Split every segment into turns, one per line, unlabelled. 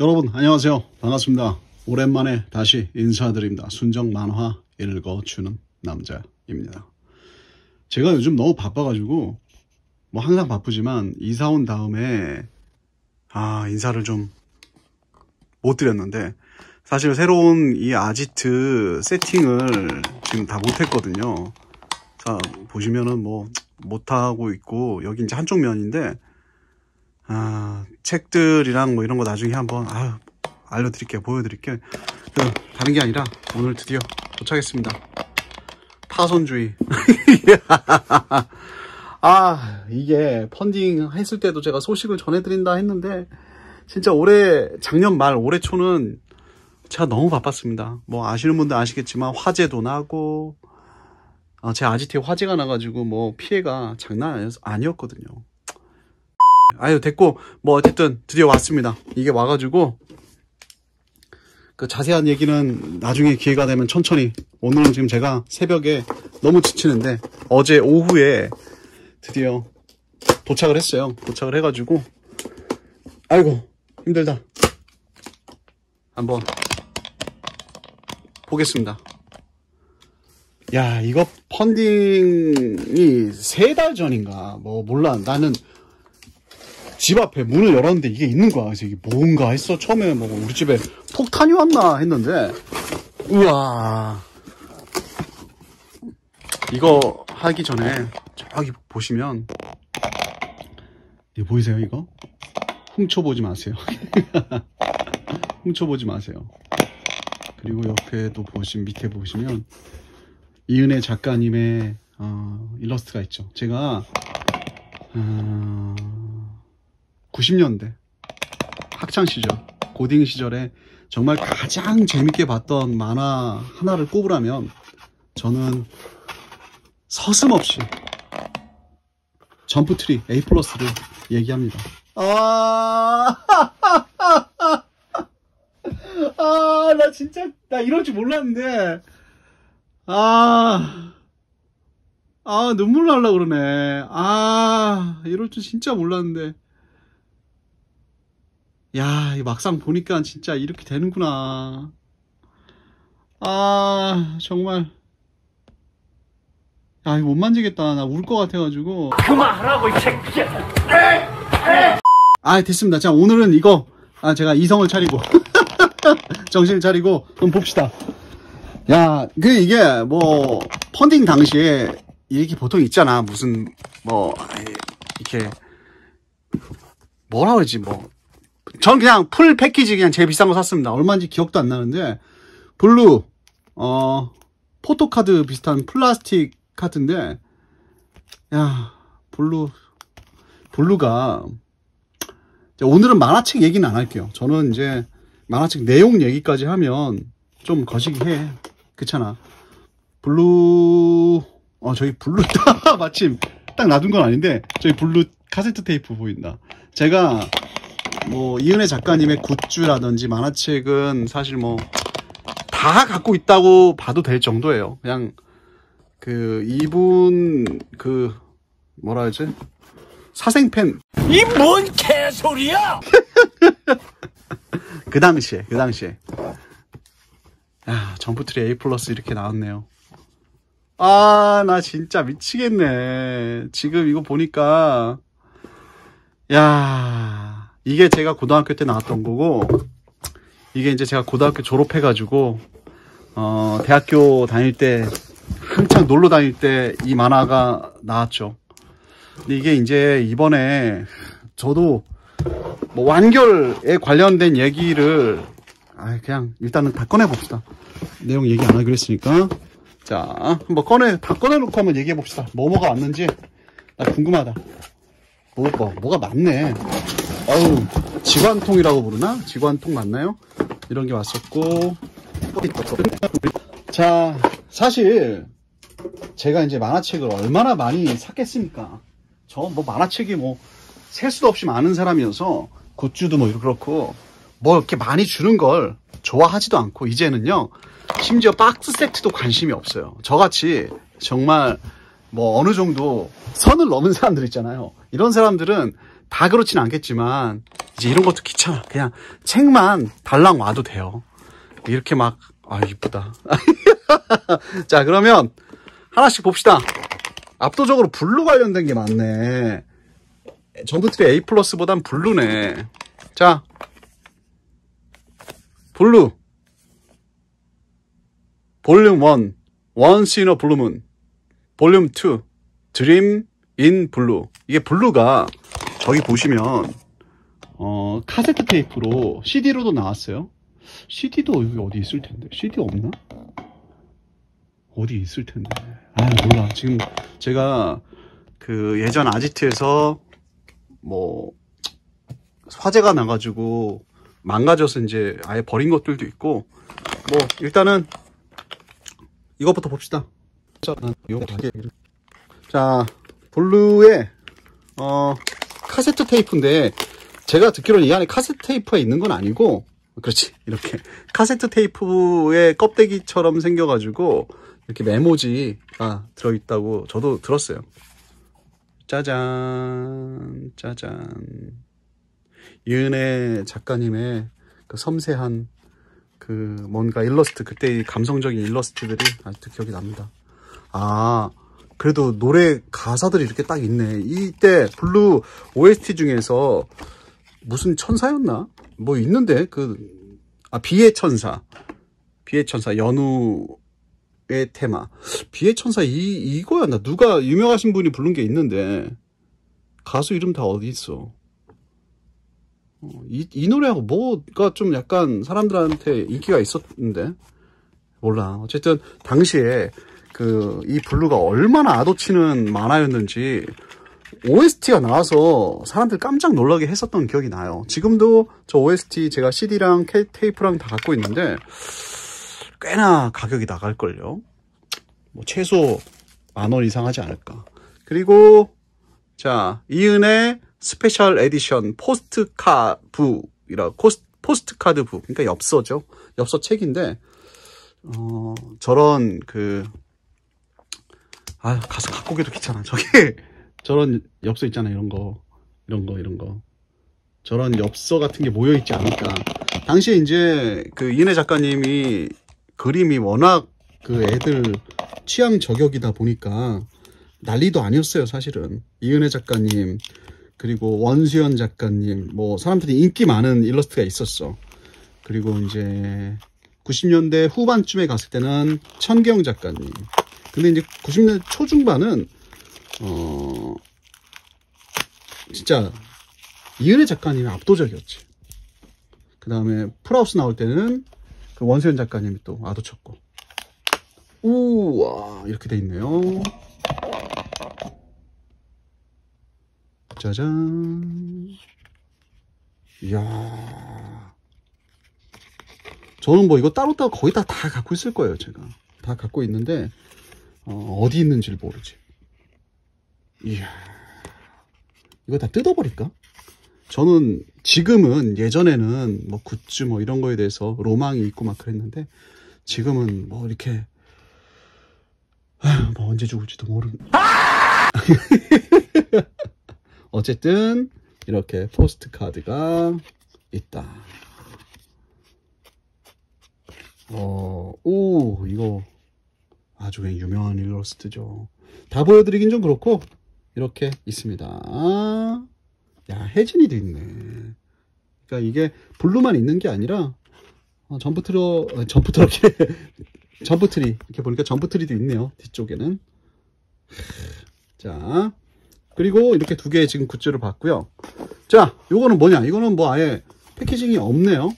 여러분 안녕하세요. 반갑습니다. 오랜만에 다시 인사드립니다. 순정 만화 읽어주는 남자입니다. 제가 요즘 너무 바빠가지고 뭐 항상 바쁘지만 이사 온 다음에 아 인사를 좀 못 드렸는데 사실 새로운 이 아지트 세팅을 지금 다 못했거든요. 자 보시면은 뭐 못하고 있고 여기 이제 한쪽 면인데 아, 책들이랑 뭐 이런 거 나중에 한번 아, 알려드릴게요. 보여드릴게요. 그, 다른 게 아니라 오늘 드디어 도착했습니다. 파손주의. 아, 이게 펀딩 했을 때도 제가 소식을 전해드린다 했는데 진짜 올해 작년 말 올해 초는 제가 너무 바빴습니다. 뭐 아시는 분들 아시겠지만 화재도 나고 아, 제 아지트에 화재가 나가지고 뭐 피해가 장난 아니었거든요. 아유 됐고 뭐 어쨌든 드디어 왔습니다. 이게 와가지고 그 자세한 얘기는 나중에 기회가 되면 천천히 오늘은 지금 제가 새벽에 너무 지치는데 어제 오후에 드디어 도착을 했어요. 도착을 해가지고. 아이고 힘들다. 한번 보겠습니다. 야 이거 펀딩이 세 달 전인가? 뭐 몰라. 나는 집 앞에 문을 열었는데 이게 있는 거야. 그래서 이게 뭔가 했어. 처음에 뭐 우리 집에 폭탄이 왔나 했는데, 우와. 이거 하기 전에 저기 보시면, 이거 보이세요, 이거? 훔쳐보지 마세요. 훔쳐보지 마세요. 그리고 옆에도 보시면, 밑에 보시면, 이은혜 작가님의 어, 일러스트가 있죠. 제가, 어, 90년대 학창 시절 고딩 시절에 정말 가장 재밌게 봤던 만화 하나를 꼽으라면 저는 서슴없이 점프트리 A 플러스를 얘기합니다. 아, 아, 나 진짜, 나 이럴 줄 몰랐는데, 아, 아, 눈물 날라 그러네. 아, 이럴 줄 진짜 몰랐는데. 야, 막상 보니까 진짜 이렇게 되는구나. 아, 정말. 야, 이거 못 만지겠다. 나 울 것 같아가지고.
그만하라고 이 새끼야.
아, 됐습니다. 자, 오늘은 이거. 아, 제가 이성을 차리고. 정신을 차리고. 한번 봅시다. 야, 그, 이게, 뭐, 펀딩 당시에, 이렇게 보통 있잖아. 무슨, 뭐, 이렇게, 뭐라 그러지, 뭐. 전 그냥 full 패키지 그냥 제일 비싼 거 샀습니다. 얼마인지 기억도 안 나는데 블루 어 포토카드 비슷한 플라스틱 카드인데 야 블루 블루가 오늘은 만화책 얘기는 안 할게요. 저는 이제 만화책 내용 얘기까지 하면 좀 거시기 해. 그렇잖아. 블루 어 저희 블루 마침 딱 놔둔 건 아닌데 저희 블루 카세트 테이프 보인다. 제가 뭐 이은혜 작가님의 굿즈라든지 만화책은 사실 뭐 다 갖고 있다고 봐도 될 정도예요. 그냥 그 이분 그 뭐라 하지 사생팬
이 뭔 개소리야?
그 당시에 그 당시에 야 점프트리 A 플러스 이렇게 나왔네요. 아 나 진짜 미치겠네. 지금 이거 보니까 야 이게 제가 고등학교 때 나왔던 거고 이게 이제 제가 고등학교 졸업해가지고 어 대학교 다닐 때 한창 놀러 다닐 때 이 만화가 나왔죠. 근데 이게 이제 이번에 저도 뭐 완결에 관련된 얘기를 아 그냥 일단은 다 꺼내 봅시다. 내용 얘기 안 하기로 했으니까 자 한번 꺼내 다 꺼내 놓고 한번 얘기해 봅시다. 뭐뭐가 왔는지 나 궁금하다. 뭐, 뭐 뭐가 많네. 어우, 지관통이라고 부르나? 지관통 맞나요? 이런 게 왔었고. 자, 사실, 제가 이제 만화책을 얼마나 많이 샀겠습니까? 저 뭐 만화책이 뭐, 셀 수도 없이 많은 사람이어서, 굿즈도 뭐 그렇고, 뭐 이렇게 많이 주는 걸 좋아하지도 않고, 이제는요, 심지어 박스 세트도 관심이 없어요. 저같이 정말 뭐 어느 정도 선을 넘은 사람들 있잖아요. 이런 사람들은 다 그렇진 않겠지만 이제 이런 것도 귀찮아. 그냥 책만 달랑 와도 돼요. 이렇게 막, 아, 이쁘다. 자, 그러면 하나씩 봅시다. 압도적으로 블루 관련된 게 많네. 점프트리 A 플러스보단 블루네. 자, 블루. 볼륨 1, Once in a Blue Moon. 볼륨 2, Dream in Blue. 이게 블루가 저기 보시면 어, 카세트 테이프로 CD로도 나왔어요. CD도 여기 어디 있을 텐데. CD 없나? 어디 있을 텐데. 아, 몰라. 지금 제가 그 예전 아지트에서 뭐 화재가 나가지고 망가져서 이제 아예 버린 것들도 있고 뭐 일단은 이것부터 봅시다. 자, 블루의 어 카세트 테이프인데 제가 듣기로는 이 안에 카세트 테이프가 있는 건 아니고 그렇지 이렇게 카세트 테이프의 껍데기처럼 생겨가지고 이렇게 메모지가 들어있다고 저도 들었어요. 짜잔 짜잔 이은혜 작가님의 그 섬세한 그 뭔가 일러스트 그때 감성적인 일러스트들이 아직도 기억이 납니다. 아 그래도 노래 가사들이 이렇게 딱 있네. 이때 블루 OST 중에서 무슨 천사였나? 뭐 있는데 그 아 비의 천사, 비의 천사 연우의 테마, 비의 천사 이 이거였나? 누가 유명하신 분이 부른 게 있는데 가수 이름 다 어디 있어? 어, 이, 이 노래하고 뭐가 좀 약간 사람들한테 인기가 있었는데 몰라. 어쨌든 당시에 그 이 블루가 얼마나 아도치는 만화였는지 OST가 나와서 사람들 깜짝 놀라게 했었던 기억이 나요. 지금도 저 OST 제가 CD랑 테이프랑 다 갖고 있는데 꽤나 가격이 나갈걸요. 뭐 최소 만 원 이상 하지 않을까. 그리고 자 이은혜 special edition postcard book이라 포스트카드부 그러니까 엽서죠. 엽서 책인데 어 저런 그 아, 가서 갖고 오기도 귀찮아. 저기 저런 엽서 있잖아 이런 거. 이런 거 이런 거. 저런 엽서 같은 게 모여 있지 않을까. 당시에 이제 그 이은혜 작가님이 그림이 워낙 그 애들 취향 저격이다 보니까 난리도 아니었어요 사실은. 이은혜 작가님 그리고 원수연 작가님 뭐 사람들이 인기 많은 일러스트가 있었어. 그리고 이제 90년대 후반쯤에 갔을 때는 천경 작가님 근데 이제 90년대 초중반은 어, 진짜, 이은혜 작가님이 압도적이었지. 그 다음에 풀하우스 나올 때는 그 원수연 작가님이 또 아도쳤고. 우와, 이렇게 돼 있네요. 짜잔. 이야. 저는 뭐 이거 따로따로 거의 다, 다 갖고 있을 거예요, 제가. 다 갖고 있는데, 어, 어디 있는지를 모르지. 이야, 이거 다 뜯어버릴까? 저는 지금은 예전에는 뭐 굿즈 뭐 이런 거에 대해서 로망이 있고 막 그랬는데 지금은 뭐 이렇게 아휴, 뭐 언제 죽을지도 모르는 어쨌든 이렇게 postcard가 있다. 어, 오, 이거 아주 그냥 유명한 일러스트죠. 다 보여드리긴 좀 그렇고 이렇게 있습니다. 야, 혜진이도 있네. 그러니까 이게 블루만 있는 게 아니라 어, 점프 트러 어, 점프 트럭 점프 트리 이렇게 보니까 점프 트리도 있네요. 뒤쪽에는 자 그리고 이렇게 두개 지금 굿즈를 봤고요. 자 요거는 뭐냐? 이거는 뭐 아예 packaging이 없네요.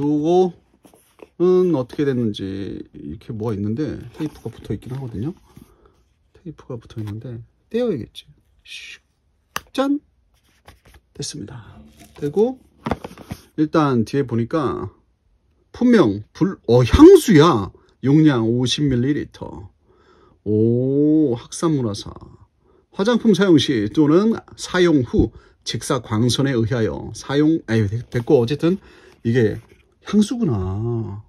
요거는 어떻게 됐는지 이렇게 뭐가 있는데 테이프가 붙어 있긴 하거든요. 테이프가 붙어 있는데 떼어야겠지. 슉, 짠! 됐습니다. 되고 일단 뒤에 보니까 분명 불, 어 향수야. 용량 50ml. 오 학산문화사. 화장품 사용 시 또는 사용 후 직사 광선에 의하여 사용 아유 됐고 어쨌든 이게 향수구나.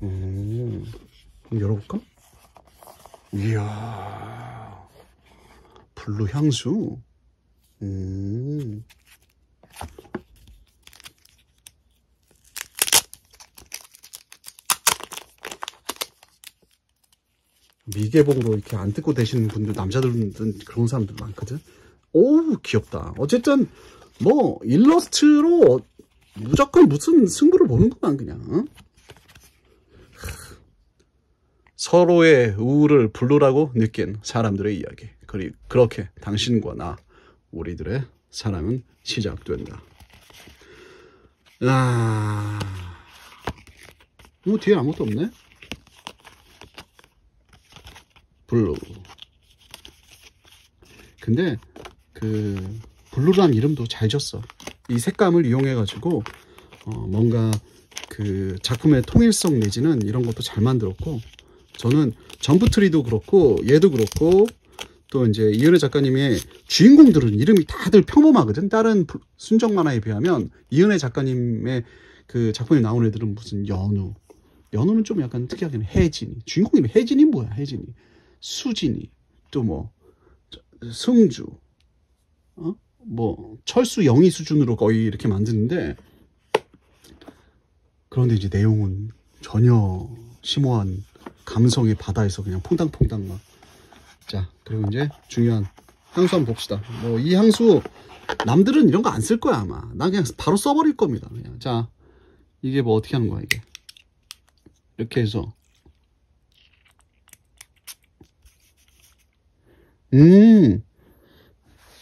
오, 한번 열어볼까? 이야. 블루 향수. 음. 미개봉으로 이렇게 안 뜯고 두시는 분들, 남자들은 그런 사람들 많거든? 오, 귀엽다. 어쨌든, 뭐, 일러스트로 무조건 무슨 승부를 보는구만, 그냥. 서로의 우울을 블루라고 느낀 사람들의 이야기. 그리, 그렇게 당신과 나, 우리들의 사랑은 시작된다. 아, 뭐 뒤에 아무것도 없네? 블루. 근데 그 블루란 이름도 잘 졌어. 이 색감을 이용해 가지고 어, 뭔가 그 작품의 통일성 내지는 이런 것도 잘 만들었고 저는 점프트리도 그렇고 얘도 그렇고 또 이제 이은혜 작가님의 주인공들은 이름이 다들 평범하거든. 다른 불- 순정 만화에 비하면 이은혜 작가님의 그 작품에 나온 애들은 무슨 연우. 연우는 좀 약간 특이하긴 해. 혜진이. 주인공 이름이 혜진이 뭐야, 혜진이. 수진이. 또 뭐, 승주. 어? 뭐, 철수 영희 수준으로 거의 이렇게 만드는데, 그런데 이제 내용은 전혀 심오한 감성의 바다에서 그냥 퐁당퐁당 막. 자, 그리고 이제 중요한 향수 한번 봅시다. 뭐, 이 향수, 남들은 이런 거 안 쓸 거야, 아마. 난 그냥 바로 써버릴 겁니다. 그냥. 자, 이게 뭐 어떻게 하는 거야, 이게. 이렇게 해서. 음.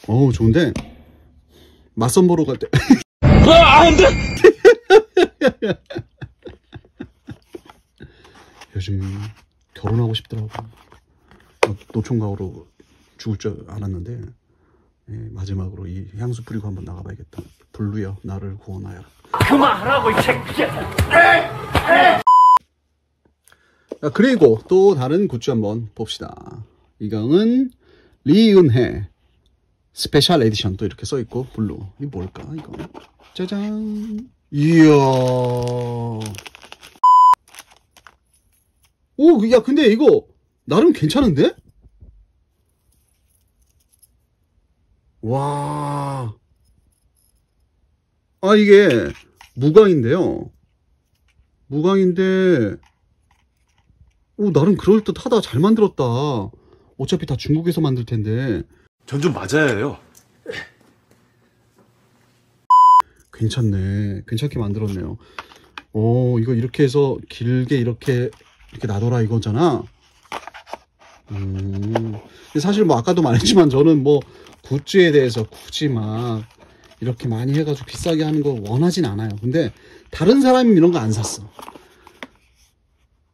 어우, 좋은데. 맞선 보러 갈 때.
아, 안 돼!
요즘 결혼하고 싶더라고. 어, 노총각으로 죽을 줄 알았는데 예, 마지막으로 이 향수 뿌리고 한번 나가봐야겠다. 블루여 나를 구원하여.
그만하라고, 이 새끼야!
자, 그리고 또 다른 굿즈 한번 봅시다. 이거는 이은혜 special edition 또 이렇게 써 있고 블루. 이 뭘까 이거? 짜잔. 이야. 오, 야 근데 이거 나름 괜찮은데? 와. 아 이게 무광인데요. 무광인데 오, 나름 그럴듯하다. 잘 만들었다. 어차피 다 중국에서 만들 텐데.
전 좀 맞아야 해요.
괜찮네. 괜찮게 만들었네요. 오, 이거 이렇게 해서 길게 이렇게, 이렇게 놔둬라 이거잖아. 음. 사실 뭐 아까도 말했지만 저는 뭐 굿즈에 대해서 굳이 막 이렇게 많이 해가지고 비싸게 하는 거 원하진 않아요. 근데 다른 사람이 이런 거 안 샀어.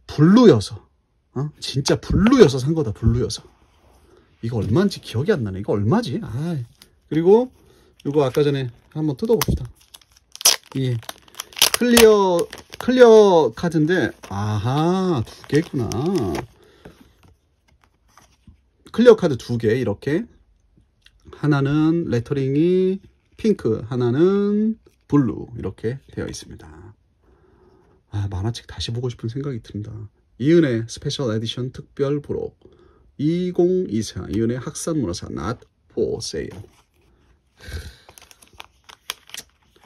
블루여서. 어? 진짜 블루여서 산 거다, 블루여서. 이거 얼마인지 기억이 안 나네. 이거 얼마지? 아 그리고 이거 아까 전에 한번 뜯어봅시다. 이 clear clear 카드인데 아하 두 개구나. clear 카드 두 개 이렇게 하나는 레터링이 핑크, 하나는 블루 이렇게 되어 있습니다. 아 만화책 다시 보고 싶은 생각이 든다. 이은혜 special edition 특별 부록 2024 이은혜 학산 문화사 not for sale.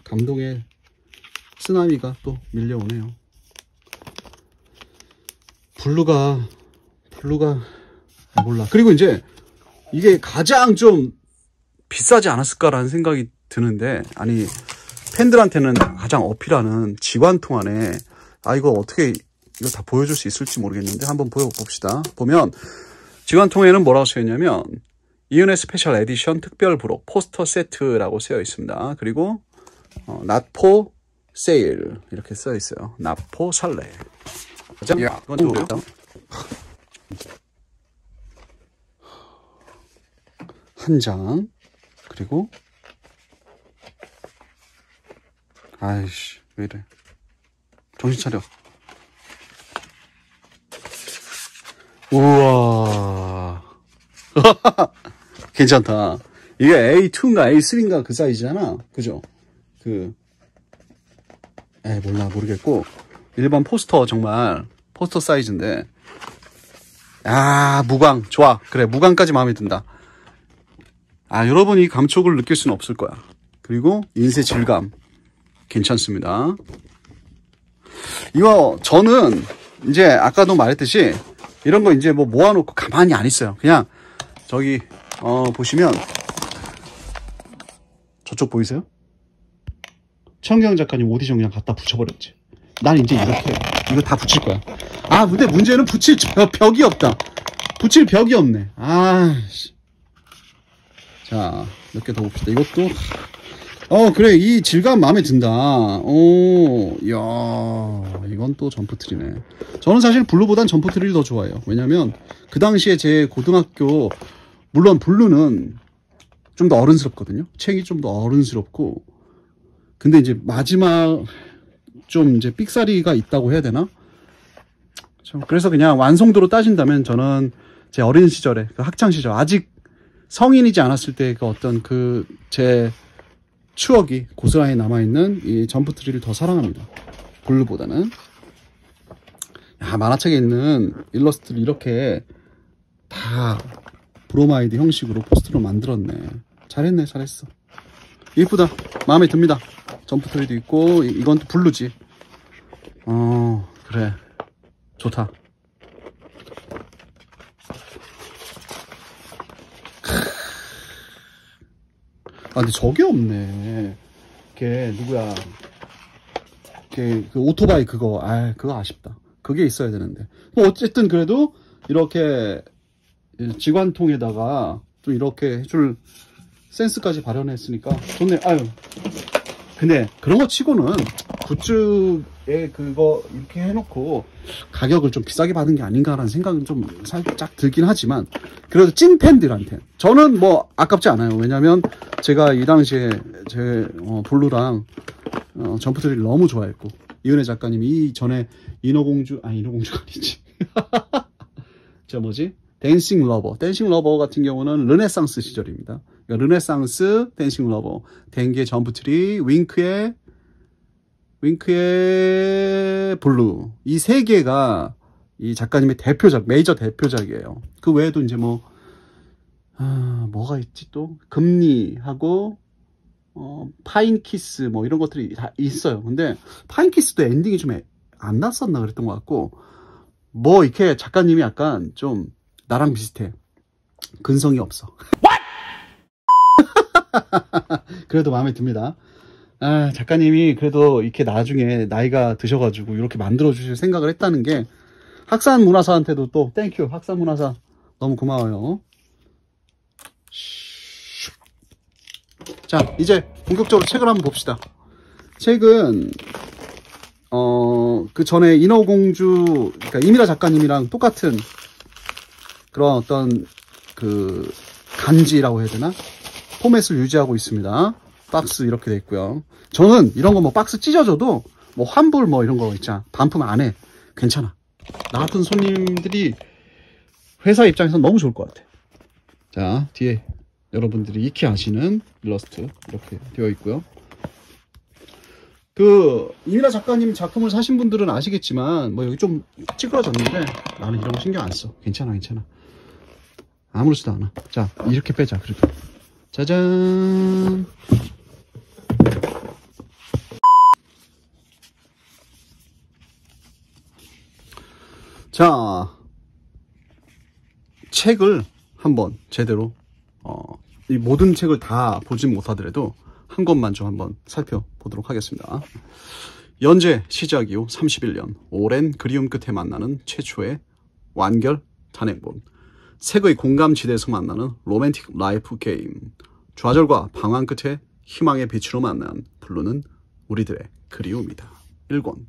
감동의 쓰나미가 또 밀려오네요. 블루가 블루가 아, 몰라. 그리고 이제 이게 가장 좀 비싸지 않았을까라는 생각이 드는데 아니 팬들한테는 가장 어필하는 지관통 안에 아 이거 어떻게 이거 다 보여줄 수 있을지 모르겠는데 한번 보여봅시다. 보면 지관통에는 뭐라고 쓰였냐면 이은혜 special edition 특별 부록 포스터 세트라고 쓰여 있습니다. 그리고 어, for sale 이렇게 써 있어요. for 설레. 자, 이건 또한 장, 그리고, 아이씨, 왜 이래. 정신 차려. 우와. 괜찮다. 이게 A2인가 A3인가 그 사이즈잖아. 그죠? 그, 에 몰라, 모르겠고. 일반 포스터 정말, 포스터 사이즈인데. 아, 무광. 좋아. 그래, 무광까지 마음에 든다. 아, 여러분이 감촉을 느낄 수는 없을 거야. 그리고 인쇄 질감. 괜찮습니다. 이거 저는 이제 아까도 말했듯이 이런 거 이제 뭐 모아놓고 가만히 안 있어요. 그냥 저기 어 보시면 저쪽 보이세요? 최영경 작가님 오디션 그냥 갖다 붙여버렸지. 난 이제 이렇게 이거 다 붙일 거야. 아 근데 문제는 붙일 벽- 벽이 없다. 붙일 벽이 없네. 아 씨. 자, 몇 개 더 봅시다. 이것도 어 그래. 이 질감 마음에 든다. 오 이야 이건 또 점프트리네. 저는 사실 블루보단 점프트리를 더 좋아해요. 왜냐면 그 당시에 제 고등학교 물론 블루는 좀 더 어른스럽거든요. 책이 좀 더 어른스럽고. 근데 이제 마지막 좀 이제 삑사리가 있다고 해야 되나? 좀 그래서 그냥 완성도로 따진다면 저는 제 어린 시절에 그 학창 시절 아직 성인이지 않았을 때 그 어떤 그제 추억이 고스란히 남아있는 이 점프트리를 더 사랑합니다. 블루보다는. 야, 만화책에 있는 일러스트를 이렇게 다 브로마이드 형식으로 포스터로 만들었네. 잘했네, 잘했어. 이쁘다. 마음에 듭니다. 점프트리도 있고, 이- 이건 또 블루지. 어, 그래. 좋다. 아, 근데 저게 없네. 걔, 누구야. 걔, 그 오토바이 그거, 아 그거 아쉽다. 그게 있어야 되는데. 뭐, 어쨌든 그래도, 이렇게, 이 지관통에다가, 좀 이렇게 해줄 센스까지 발현했으니까, 좋네. 아유. 근데, 그런 거 치고는, 굿즈에 그거, 이렇게 해놓고, 가격을 좀 비싸게 받은 게 아닌가라는 생각은 좀 살짝 들긴 하지만, 그래도 찐 팬들한테 저는 뭐 아깝지 않아요. 왜냐면 제가 이 당시에 제 어, 블루랑 어, 점프트리를 너무 좋아했고 이은혜 작가님이 이 전에 인어공주 아니 인어공주가 아니지. 저 뭐지? 댄싱 러버. 댄싱 러버 같은 경우는 르네상스 시절입니다. 그러니까 르네상스, 댄싱 러버, 댕기 점프트리, 윙크의 윙크의 블루 이 세 개가 이 작가님의 대표작, 메이저 대표작이에요. 그 외에도 이제 뭐, 아, 뭐가 있지 또? 금리하고, 어, 파인키스 뭐 이런 것들이 다 있어요. 근데 파인키스도 엔딩이 좀 안 났었나 그랬던 것 같고, 뭐 이렇게 작가님이 약간 좀 나랑 비슷해. 근성이 없어. 그래도 마음에 듭니다. 아, 작가님이 그래도 이렇게 나중에 나이가 드셔가지고 이렇게 만들어 주실 생각을 했다는 게 학산 문화사한테도 또 thank you 학산 문화사 너무 고마워요. 자 이제 본격적으로 책을 한번 봅시다. 책은 어 그 전에 인어공주 그러니까 이미라 작가님이랑 똑같은 그런 어떤 그 간지라고 해야 되나 포맷을 유지하고 있습니다. 박스 이렇게 돼 있고요. 저는 이런 거 뭐 박스 찢어져도 뭐 환불 뭐 이런 거 있잖아. 반품 안 해. 괜찮아. 나 같은 손님들이 회사 입장에서 너무 좋을 것 같아. 자, 뒤에 여러분들이 익히 아시는 일러스트 이렇게 되어 있고요. 그 이미라 작가님 작품을 사신 분들은 아시겠지만 뭐 여기 좀 찌그러졌는데 나는 이런 거 신경 안 써. 괜찮아, 괜찮아. 아무렇지도 않아. 자, 이렇게 빼자. 그래도. 짜잔. 자, 책을 한번 제대로 어, 이 모든 책을 다 보진 못하더라도 한 권만 좀 한번 살펴보도록 하겠습니다. 연재 시작 이후 31년 오랜 그리움 끝에 만나는 최초의 완결 단행본 색의 공감지대에서 만나는 로맨틱 life 게임 좌절과 방황 끝에 희망의 빛으로 만난 블루는 우리들의 그리움이다. 1권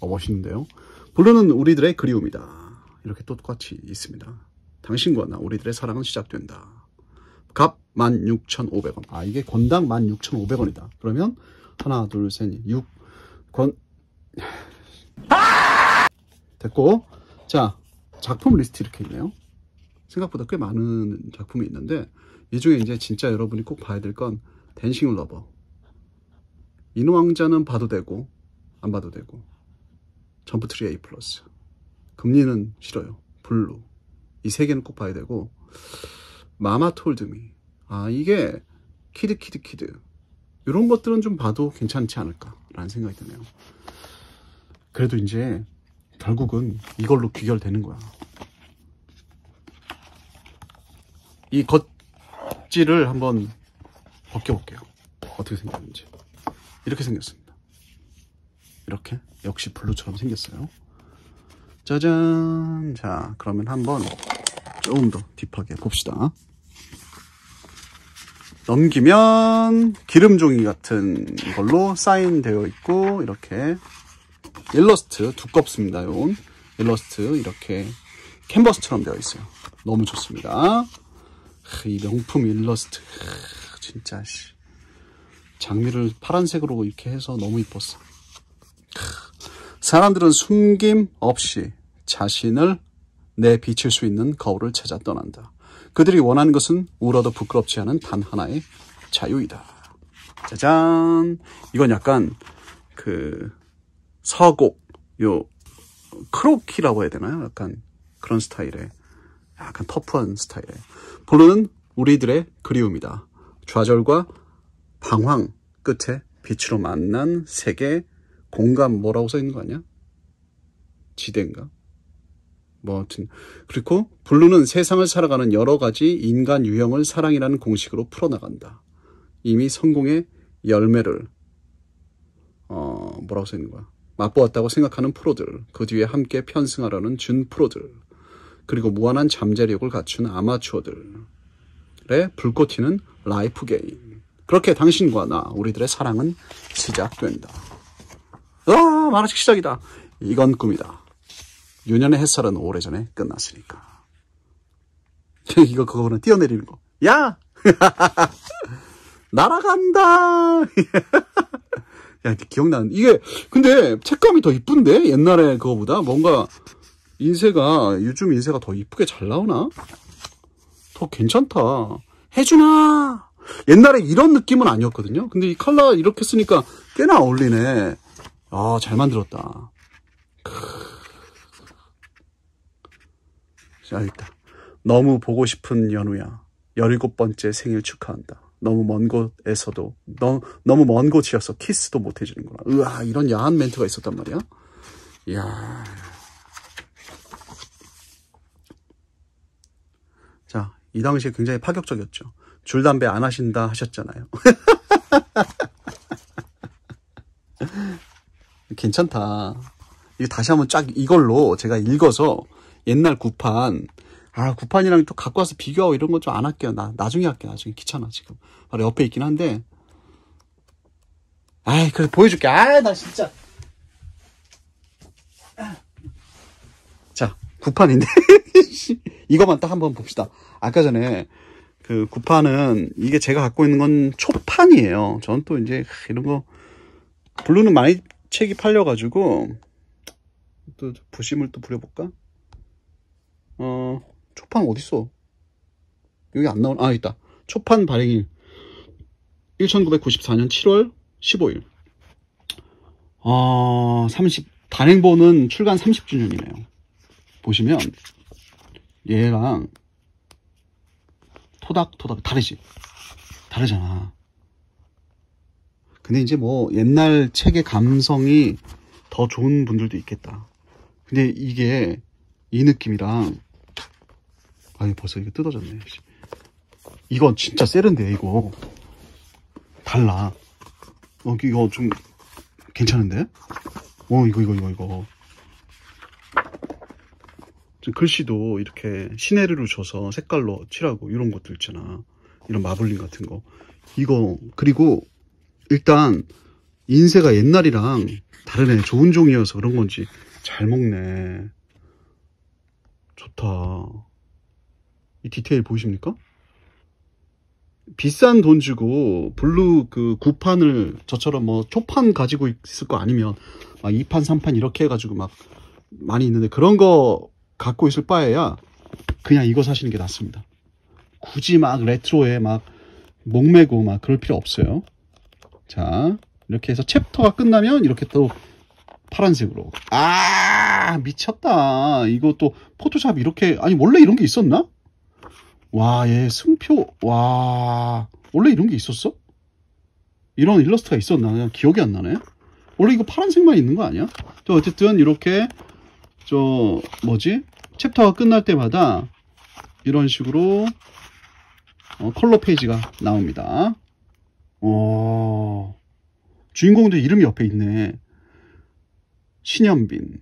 어, 멋있는데요. 블루는 우리들의 그리움이다. 이렇게 똑같이 있습니다. 당신과 나 우리들의 사랑은 시작된다. 값 16,500원. 아 이게 권당 16,500원이다. 그러면 하나 둘셋 6 권 됐고 자 작품 리스트 이렇게 있네요. 생각보다 꽤 많은 작품이 있는데 이 중에 이제 진짜 여러분이 꼭 봐야 될 건 Dancing Lover 인왕자는 봐도 되고 안 봐도 되고 점프트리 A 플러스 금리는 싫어요 블루 이 세 개는 꼭 봐야 되고 Mama Told Me. 아, 이게 Kid, Kid, Kid. 이런 것들은 좀 봐도 괜찮지 않을까라는 생각이 드네요. 그래도 이제 결국은 이걸로 귀결되는 거야. 이 겉질을 한번 벗겨볼게요. 어떻게 생겼는지. 이렇게 생겼습니다. 이렇게 역시 블루처럼 생겼어요. 짜잔. 자, 그러면 한번 조금 더 딥하게 봅시다. 넘기면 기름종이 같은 걸로 사인되어 있고 이렇게 일러스트 두껍습니다. 요 일러스트 이렇게 캔버스처럼 되어 있어요. 너무 좋습니다. 이 명품 일러스트 진짜 씨. 장미를 파란색으로 이렇게 해서 너무 이뻤어. 사람들은 숨김 없이 자신을 내비칠 수 있는 거울을 찾아 떠난다. 그들이 원하는 것은 울어도 부끄럽지 않은 단 하나의 자유이다. 짜잔. 이건 약간 그 서곡 요 크로키라고 해야 되나요? 약간 그런 스타일의 약간 터프한 스타일의 블루는 우리들의 그리움이다. 좌절과 방황 끝에 빛으로 만난 세계 공감 뭐라고 써 있는 거 아니야? 지대인가? 뭐 하여튼 그리고 블루는 세상을 살아가는 여러 가지 인간 유형을 사랑이라는 공식으로 풀어나간다. 이미 성공의 열매를 어 뭐라고 써 있는 거야? 맛보았다고 생각하는 프로들, 그 뒤에 함께 편승하려는 준 프로들, 그리고 무한한 잠재력을 갖춘 아마추어들의 불꽃 튀는 life 게임. 그렇게 당신과 나, 우리들의 사랑은 시작된다. 아, 만화책 시작이다. 이건 꿈이다. 유년의 햇살은 오래전에 끝났으니까. 이거 그거는 뛰어내리는 거. 야! 날아간다! 야, 기억나는, 이게, 근데 책감이 더 이쁜데? 옛날에 그거보다? 뭔가, 인쇄가, 요즘 인쇄가 더 이쁘게 잘 나오나? 더 괜찮다. 해주나! 옛날에 이런 느낌은 아니었거든요? 근데 이 컬러 이렇게 쓰니까 꽤나 어울리네. 아, 잘 만들었다. 자, 있다. 너무 보고 싶은 연우야. 17번째 생일 축하한다. 너무 먼 곳에서도 너, 너무 먼 곳이어서 키스도 못 해주는구나. 으아 이런 야한 멘트가 있었단 말이야. 이야. 자, 이 당시에 굉장히 파격적이었죠. 줄 담배 안 하신다 하셨잖아요. 괜찮다. 이거 다시 한번 쫙 이걸로 제가 읽어서 옛날 구판 아, 구판이랑 또 갖고 와서 비교하고 이런 건 좀 안 할게요. 나, 나중에 할게요. 나중에 귀찮아, 지금. 바로 옆에 있긴 한데. 아이, 그래, 보여줄게. 아, 나 진짜. 자, 구판인데. 이거만 딱 한번 봅시다. 아까 전에 그 구판은 이게 제가 갖고 있는 건 초판이에요. 전 또 이제 이런 거, 블루는 많이 책이 팔려가지고, 또 부심을 또 부려볼까? 어, 초판 어딨어? 여기 안 나오나? 아, 있다. 초판 발행일 1994년 7월 15일. 어, 30, 단행본은 출간 30주년이네요. 보시면, 얘랑, 토닥토닥, 다르지? 다르잖아. 근데 이제 뭐, 옛날 책의 감성이 더 좋은 분들도 있겠다. 근데 이게, 이 느낌이랑, 아니 벌써 이거 뜯어졌네. 이건 진짜 세련돼 이거. 달라. 어 이거 좀 괜찮은데? 어 이거 이거 이거 이거. 좀 글씨도 이렇게 시너로 줘서 색깔로 칠하고 이런 것들 있잖아. 이런 마블링 같은 거. 이거 그리고 일단 인쇄가 옛날이랑 다르네 좋은 종이어서 그런 건지 잘 먹네 좋다 이 디테일 보이십니까? 비싼 돈 주고 블루 그 구판을 저처럼 뭐 초판 가지고 있을 거 아니면 막 2판 3판 이렇게 해가지고 막 많이 있는데 그런 거 갖고 있을 바에야 그냥 이거 사시는 게 낫습니다. 굳이 막 레트로에 막 목매고 막 그럴 필요 없어요. 자 이렇게 해서 챕터가 끝나면 이렇게 또 파란색으로 아 미쳤다 또 포토샵 이렇게 아니 원래 이런 게 있었나? 와, 얘 승표, 와. 원래 이런 게 있었어? 이런 일러스트가 있었나? 그냥 기억이 안 나네. 원래 이거 파란색만 있는 거 아니야? 또 어쨌든 이렇게, 저, 뭐지? 챕터가 끝날 때마다 이런 식으로 어, 컬러 페이지가 나옵니다. 어, 주인공들 이름이 옆에 있네. 신현빈.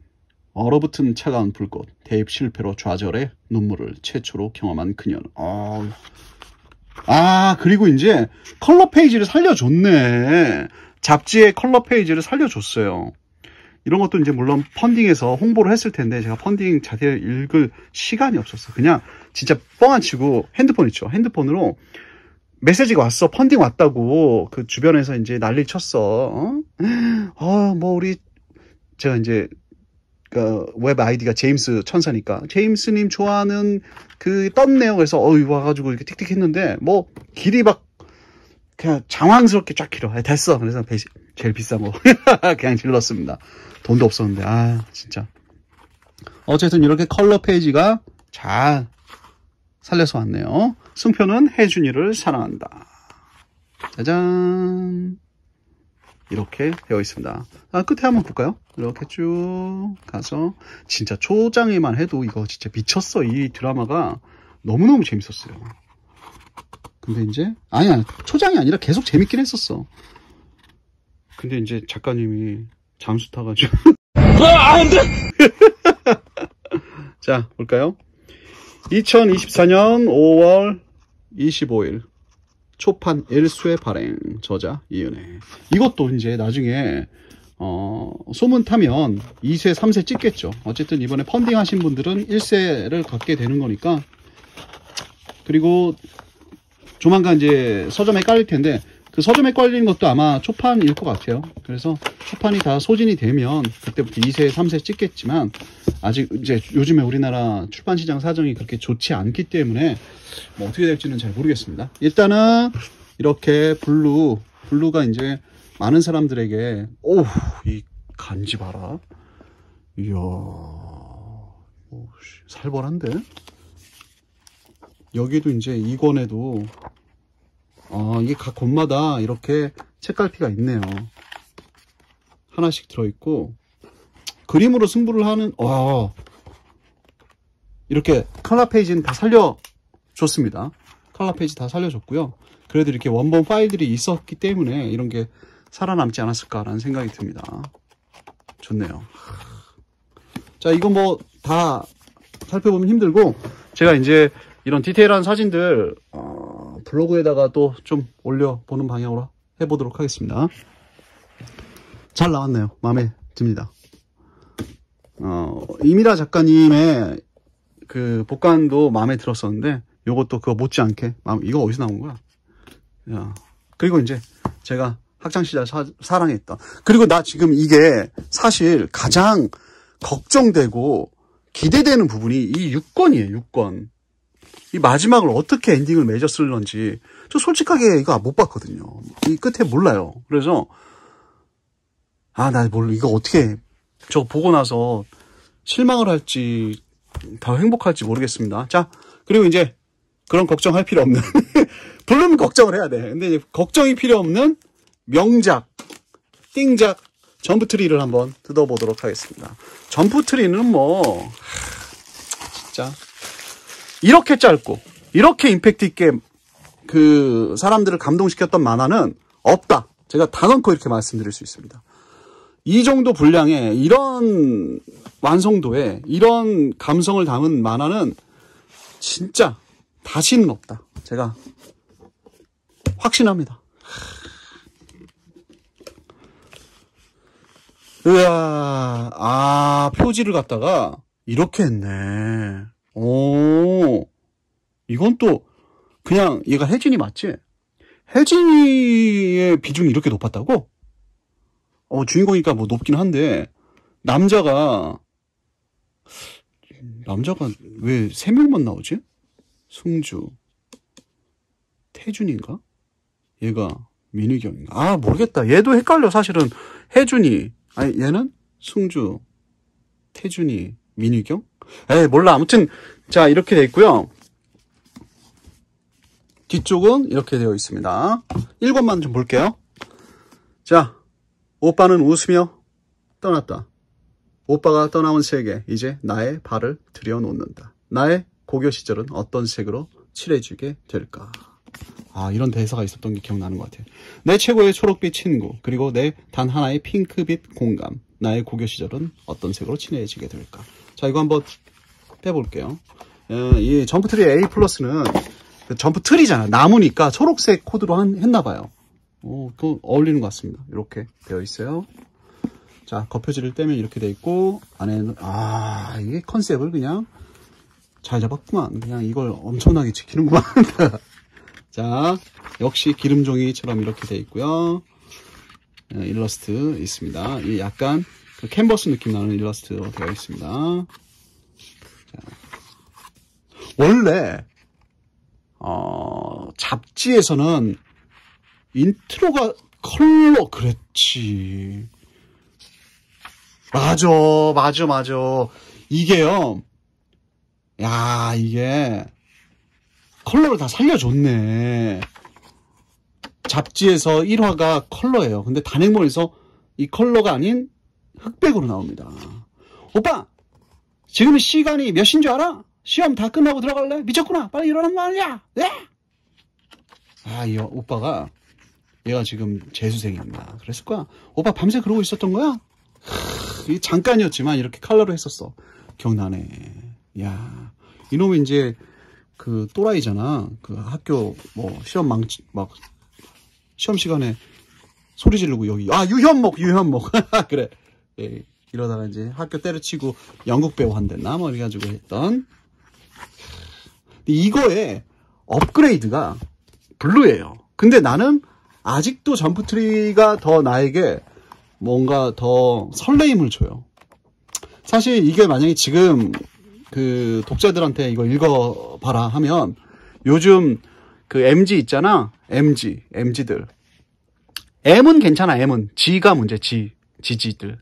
얼어붙은 차가운 불꽃. 대입 실패로 좌절해 눈물을 최초로 경험한 그녀는. 아, 아, 그리고 이제 컬러 페이지를 살려줬네. 잡지의 컬러 페이지를 살려줬어요. 이런 것도 이제 물론 펀딩에서 홍보를 했을 텐데 제가 펀딩 자세히 읽을 시간이 없었어. 그냥 진짜 뻥안 치고 핸드폰 있죠. 핸드폰으로 메시지가 왔어. 펀딩 왔다고 그 주변에서 이제 난리 쳤어. 어? 어, 뭐 우리 제가 이제 그 웹 아이디가 제임스 천사니까 제임스님 좋아하는 그 떴네요. 그래서 어이 와가지고 이렇게 틱틱 했는데 뭐 길이 막 그냥 장황스럽게 쫙 길어. 아, 됐어. 그래서 배- 제일 비싼 거 그냥 질렀습니다. 돈도 없었는데 아 진짜. 어쨌든 이렇게 컬러 페이지가 잘 살려서 왔네요. 승표는 혜준이를 사랑한다. 짜잔. 이렇게 되어 있습니다. 아, 끝에 한번 볼까요? 이렇게 쭉 가서 진짜 초장에만 해도 이거 진짜 미쳤어. 이 드라마가 너무너무 재밌었어요. 근데 이제 아니야 초장이 아니라 계속 재밌긴 했었어. 근데 이제 작가님이 잠수 타가지고
아, 안 돼!
자 볼까요? 2024년 5월 25일 초판 1수의 발행 저자 이은혜. 이것도 이제 나중에 어, 소문 타면 2세 3세 찍겠죠. 어쨌든 이번에 펀딩 하신 분들은 1세를 갖게 되는 거니까. 그리고 조만간 이제 서점에 깔릴 텐데 그 서점에 깔리는 것도 아마 초판일 것 같아요 그래서 초판이 다 소진이 되면 그때부터 2세 3세 찍겠지만 아직 이제 요즘에 우리나라 출판 시장 사정이 그렇게 좋지 않기 때문에 뭐 어떻게 될지는 잘 모르겠습니다. 일단은 이렇게 블루 블루가 이제 많은 사람들에게 오우 이 간지 봐라. 이야 오, 씨, 살벌한데 여기도 이제 이 권에도 아 이게 각 권마다 이렇게 책갈피가 있네요. 하나씩 들어있고 그림으로 승부를 하는 와 이렇게 컬러 페이지는 다 살려줬습니다. 컬러 페이지 다 살려줬고요. 그래도 이렇게 원본 파일들이 있었기 때문에 이런 게 살아남지 않았을까라는 생각이 듭니다. 좋네요. 자, 이거 뭐 다 살펴보면 힘들고 제가 이제 이런 디테일한 사진들 어, 블로그에다가 또 좀 올려보는 방향으로 해보도록 하겠습니다. 잘 나왔네요. 마음에 듭니다. 어, 이미라 작가님의 그 복간도 마음에 들었었는데 요것도 그거 못지않게 이거 어디서 나온 거야? 야. 그리고 이제 제가 학창 시절 사, 사랑했던 그리고 나 지금 이게 사실 가장 걱정되고 기대되는 부분이 이 6권이에요. 6권. 이 마지막을 어떻게 엔딩을 맺었을런지 저 솔직하게 이거 못 봤거든요. 이 끝에 몰라요. 그래서 아, 나 뭘, 이거 어떻게, 저거 보고 나서 실망을 할지, 더 행복할지 모르겠습니다. 자, 그리고 이제, 그런 걱정할 필요 없는, 물론 걱정을 해야 돼. 근데 걱정이 필요 없는 명작, 띵작, 점프 트리를 한번 뜯어보도록 하겠습니다. 점프 트리는 뭐, 하, 진짜, 이렇게 짧고, 이렇게 임팩트 있게 그 사람들을 감동시켰던 만화는 없다. 제가 단언코 이렇게 말씀드릴 수 있습니다. 이 정도 분량에 이런 완성도에 이런 감성을 담은 만화는 진짜 다시는 없다. 제가 확신합니다. 으아, 아, 표지를 갖다가 이렇게 했네. 오, 이건 또 그냥 얘가 혜진이 맞지? 혜진이의 비중이 이렇게 높았다고? 어, 주인공이니까 뭐 높긴 한데, 남자가, 남자가 왜 세 명만 나오지? 승주, 태준인가? 얘가 민희경인가? 아, 모르겠다. 얘도 헷갈려, 사실은. 혜준이, 아니, 얘는 승주, 태준이, 민희경? 에 몰라. 아무튼, 자, 이렇게 돼 있고요. 뒤쪽은 이렇게 되어 있습니다. 1권만 좀 볼게요. 자, 오빠는 웃으며 떠났다. 오빠가 떠나온 세계, 이제 나의 발을 들여놓는다. 나의 고교 시절은 어떤 색으로 칠해지게 될까? 아, 이런 대사가 있었던 게 기억나는 것 같아요. 내 최고의 초록빛 친구, 그리고 내 단 하나의 핑크빛 공감. 나의 고교 시절은 어떤 색으로 칠해지게 될까? 자, 이거 한번 빼볼게요. 어, 이 점프 트리 A 플러스는 그 점프 트리잖아. 나무니까 초록색 코드로 한, 했나봐요. 어, 그 어울리는 것 같습니다. 이렇게 되어 있어요. 자, 겉표지를 떼면 이렇게 돼 있고, 안에는, 아, 이게 컨셉을 그냥 잘 잡았구만. 그냥 이걸 엄청나게 지키는구만. 자, 역시 기름종이처럼 이렇게 돼 있고요. 어, 일러스트 있습니다. 이 약간 그 캔버스 느낌 나는 일러스트로 되어 있습니다. 자, 원래 어, 잡지에서는 인트로가 컬러 그랬지. 맞아, 맞아, 맞아. 이게요. 야, 이게 컬러를 다 살려줬네. 잡지에서 1화가 컬러예요. 근데 단행본에서 이 컬러가 아닌 흑백으로 나옵니다. 오빠! 지금 시간이 몇 시인 줄 알아? 시험 다 끝나고 들어갈래? 미쳤구나! 빨리 거 아니야! 네? 아, 이 오빠가 얘가 지금 재수생입니다. 그랬을 거야. 오빠 밤새 그러고 있었던 거야? 크, 이 잠깐이었지만 이렇게 컬러로 했었어. 기억나네. 야, 이놈이 이제 그 또라이잖아. 그 학교 뭐 시험 망치 막 시험 시간에 소리 지르고 여기 아 유현목 유현목 그래 예, 이러다가 이제 학교 때려치고 연극 배우 한댔나 뭐 이래가지고 했던 근데 이거의 업그레이드가 블루예요. 근데 나는 아직도 점프트리가 더 나에게 뭔가 더 설레임을 줘요. 사실 이게 만약에 지금 그 독자들한테 이거 읽어봐라 하면 요즘 그 MG 있잖아. MG, MG들. M은 괜찮아, M은. G가 문제, G, GG들.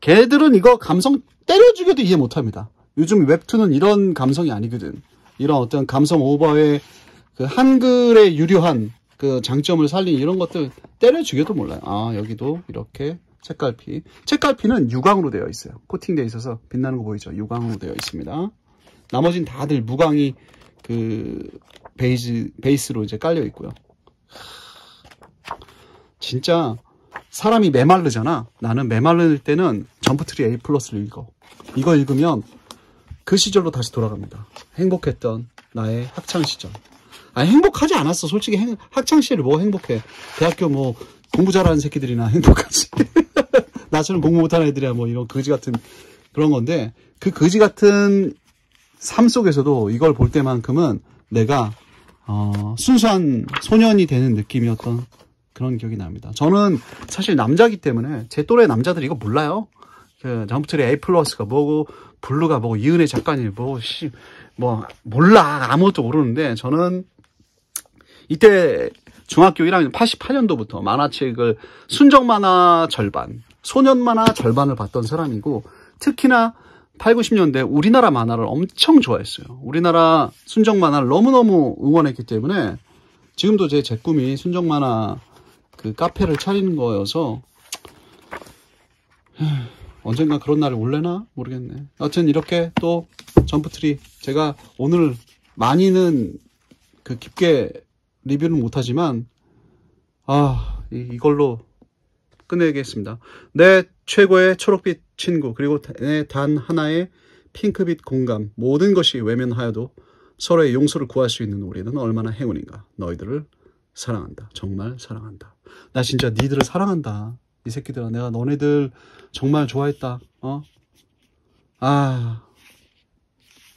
걔들은 이거 감성 때려 죽여도 이해 못 합니다. 요즘 웹툰은 이런 감성이 아니거든. 이런 어떤 감성 오버의 그 한글의 유려한 그 장점을 살린 이런 것들 때려 죽여도 몰라요. 아, 여기도 이렇게 책갈피. 책갈피는 유광으로 되어 있어요. 코팅되어 있어서 빛나는 거 보이죠? 유광으로 되어 있습니다. 나머진 다들 무광이 그 베이스, 베이스로 이제 깔려 있고요. 진짜 사람이 메말르잖아. 나는 메말를 때는 점프트리 A 플러스를 읽어. 이거 읽으면 그 시절로 다시 돌아갑니다. 행복했던 나의 학창 시절. 아 행복하지 않았어. 솔직히 행, 학창 시절이 뭐 행복해. 대학교 뭐 공부 잘하는 새끼들이나 행복하지. 나처럼 공부 못하는 애들이야 뭐 이런 거지 같은 그런 건데 그 거지 같은 삶 속에서도 이걸 볼 때만큼은 내가 어, 순수한 소년이 되는 느낌이었던 그런 기억이 납니다. 저는 사실 남자기 때문에 제 또래 남자들이 이거 몰라요. 그 점프트리 A 플러스가 뭐고 블루가 뭐고 이은혜 작가님 뭐 씨, 뭐 몰라 아무것도 모르는데 저는 이때 중학교 1학년 88년도부터 만화책을 순정 만화 절반, 소년 만화 절반을 봤던 사람이고 특히나 8, 90년대 우리나라 만화를 엄청 좋아했어요. 우리나라 순정 만화를 너무너무 응원했기 때문에 지금도 제, 제 꿈이 순정 만화 그 카페를 차리는 거여서 언젠가 그런 날이 올래나 모르겠네. 여튼 이렇게 또 점프트리 제가 오늘 많이는 그 깊게 리뷰는 못하지만 아 이, 이걸로 끝내겠습니다. 내 최고의 초록빛 친구 그리고 내 단 하나의 핑크빛 공감 모든 것이 외면하여도 서로의 용서를 구할 수 있는 우리는 얼마나 행운인가 너희들을 사랑한다. 정말 사랑한다. 나 진짜 니들을 사랑한다. 이 새끼들아 내가 너네들 정말 좋아했다. 어? 아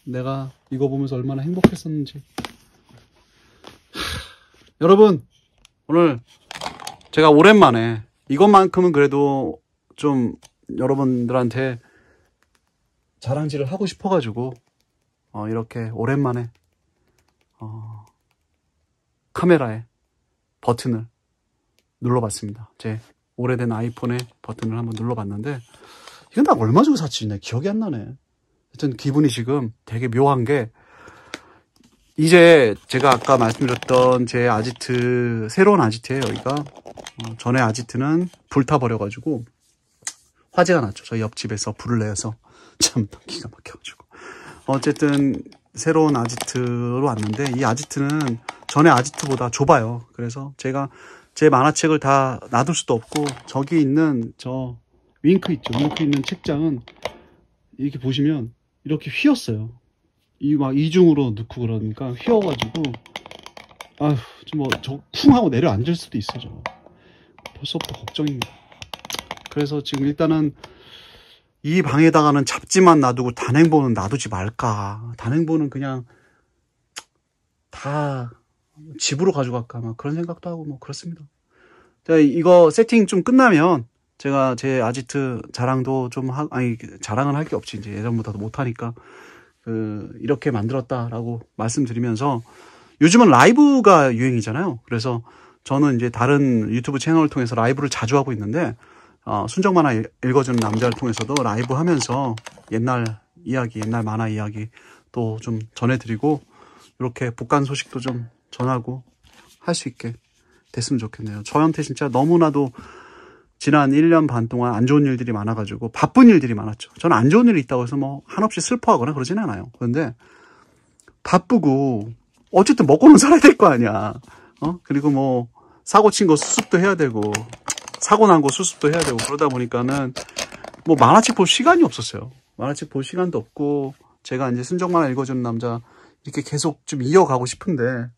내가 이거 보면서 얼마나 행복했었는지. 하, 여러분 오늘 제가 오랜만에 이것만큼은 그래도 좀 여러분들한테 자랑질을 하고 싶어가지고 어, 이렇게 오랜만에 어, 카메라에 버튼을 눌러봤습니다. 제 오래된 아이폰의 버튼을 한번 눌러봤는데 이건 나 얼마 주고 샀지? 내 기억이 안 나네. 하여튼 기분이 지금 되게 묘한 게 이제 제가 아까 말씀드렸던 제 아지트 새로운 아지트예요 여기가 어, 전에 아지트는 불타버려가지고 화재가 났죠 저희 옆집에서 불을 내서 참 기가 막혀가지고 어쨌든 새로운 아지트로 왔는데 이 아지트는 전에 아지트보다 좁아요. 그래서 제가 제 만화책을 다 놔둘 수도 없고 저기 있는 저 윙크 있죠. 윙크 있는 책장은 이렇게 보시면 이렇게 휘었어요. 이 막 이중으로 넣고 그러니까 휘어가지고 아휴 좀뭐저쿵 하고 내려앉을 수도 있어 저. 벌써부터 걱정입니다. 그래서 지금 일단은 이 방에다가는 잡지만 놔두고 단행본은 놔두지 말까. 단행본은 그냥 다 집으로 가져갈까. 막 그런 생각도 하고 뭐 그렇습니다. 자 이거 세팅 좀 끝나면 제가 제 아지트 자랑도 좀 하, 아니 자랑은 할게 없지. 이제 예전보다도 못하니까 그 이렇게 만들었다라고 말씀드리면서 요즘은 라이브가 유행이잖아요. 그래서 저는 이제 다른 유튜브 채널을 통해서 라이브를 자주 하고 있는데 어, 순정 만화 읽어주는 남자를 통해서도 라이브 하면서 옛날 이야기, 옛날 만화 이야기 또 좀 전해드리고 이렇게 북한 소식도 좀 전하고 할 수 있게 됐으면 좋겠네요. 저한테 진짜 너무나도 지난 1년 반 동안 안 좋은 일들이 많아가지고 바쁜 일들이 많았죠. 저는 안 좋은 일이 있다고 해서 뭐 한없이 슬퍼하거나 그러진 않아요. 그런데 바쁘고 어쨌든 먹고는 살아야 될 거 아니야. 어? 그리고 뭐 사고 친 거 수습도 해야 되고 사고 난 거 수습도 해야 되고 그러다 보니까는 뭐 만화책 볼 시간이 없었어요. 만화책 볼 시간도 없고 제가 이제 순정 만화 읽어주는 남자 이렇게 계속 좀 이어가고 싶은데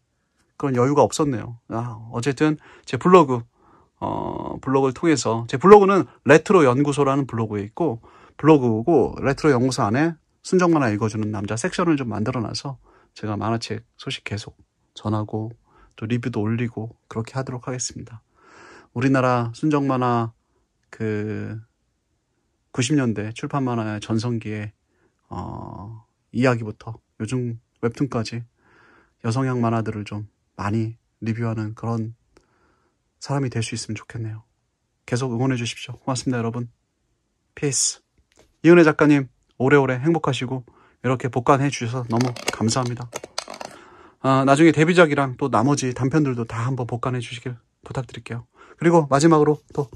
그런 여유가 없었네요. 아, 어쨌든 제 블로그 어, 블로그를 통해서 제 블로그는 레트로 연구소라는 블로그에 있고 블로그고 레트로 연구소 안에 순정 만화 읽어주는 남자 섹션을 좀 만들어놔서 제가 만화책 소식 계속 전하고 또 리뷰도 올리고 그렇게 하도록 하겠습니다. 우리나라 순정 만화 그 90년대 출판 만화의 전성기의 어, 이야기부터 요즘 웹툰까지 여성향 만화들을 좀 많이 리뷰하는 그런 사람이 될 수 있으면 좋겠네요. 계속 응원해 주십시오. 고맙습니다, 여러분. 피스. 이은혜 작가님, 오래오래 행복하시고, 이렇게 복간해 주셔서 너무 감사합니다. 아, 나중에 데뷔작이랑 또 나머지 단편들도 다 한번 복간해 주시길 부탁드릴게요. 그리고 마지막으로 또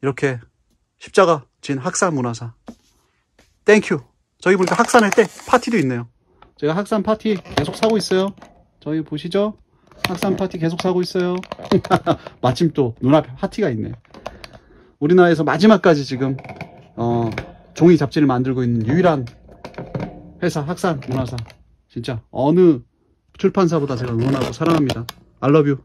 이렇게 십자가 진 학산 문화사. Thank you. 저기 보니까 학산할 때 파티도 있네요. 제가 학산 파티 계속 사고 있어요. 저기 보시죠. 학산 파티 계속 사고 있어요. 마침 또 눈앞에 파티가 있네. 우리나라에서 마지막까지 지금 어, 종이 잡지를 만들고 있는 유일한 회사 학산 문화사. 진짜 어느 출판사보다 제가 응원하고 사랑합니다. I love you.